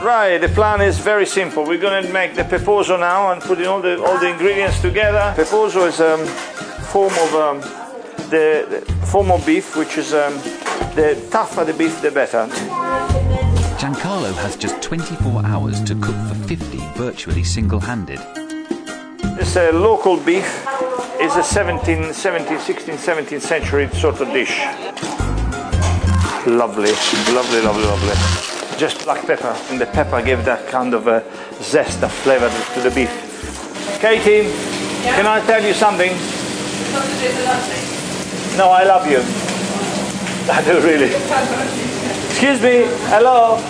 Right, the plan is very simple. We're going to make the peposo now and putting all the all the ingredients together. Peposo is a um, form of um, the, the, form of beef, which is um, the tougher the beef, the better. Giancarlo has just 24 hours to cook for 50 virtually single-handed. It's a local beef. It's a 17, 17, 16, 17th century sort of dish. Lovely, lovely, lovely, lovely just black pepper, and the pepper gave that kind of a zest, a flavor to the beef. Katie, yeah? can I tell you something? No, I love you. I do really. Excuse me, hello.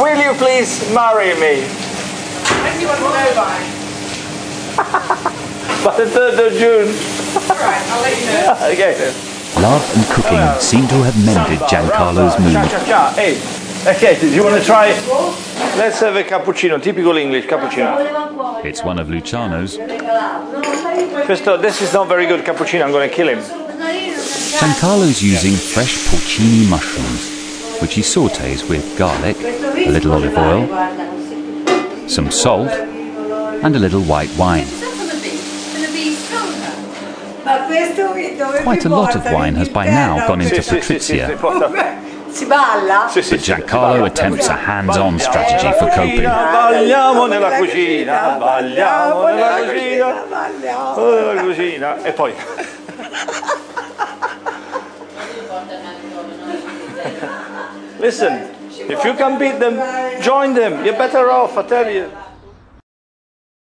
Will you please marry me? When do you want to know by? by the 3rd of June. Alright, I'll let you know. okay. Love and cooking seem to have mended Giancarlo's mood. Cha, cha, cha. Hey. Okay, do you want to try? Let's have a cappuccino, typical English cappuccino. It's one of Luciano's. Questo, this is not very good cappuccino, I'm going to kill him. Giancarlo's using fresh porcini mushrooms, which he sautés with garlic, a little olive oil, some salt, and a little white wine. Quite a lot of wine has by now gone into Patrizia. Si balla? Sì, sì, but Giancarlo attempts a hands-on strategy for coping. Balliamo nella cucina, balliamo nella cucina, nella cucina. E poi... Listen, if you can beat them, join them. You're better off, I tell you.